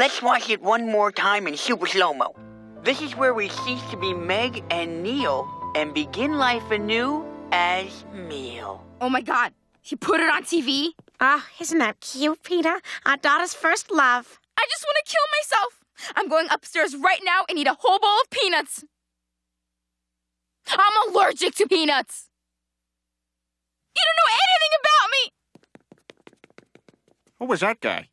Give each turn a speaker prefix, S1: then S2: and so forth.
S1: Let's watch it one more time in super slow-mo. This is where we cease to be Meg and Neil and begin life anew as Meal.
S2: Oh my god, he put it on TV?
S3: Ah, isn't that cute, Peter? Our daughter's first love.
S2: I just want to kill myself. I'm going upstairs right now and eat a whole bowl of peanuts. I'm allergic to peanuts. You don't know anything about me.
S4: Who was that guy?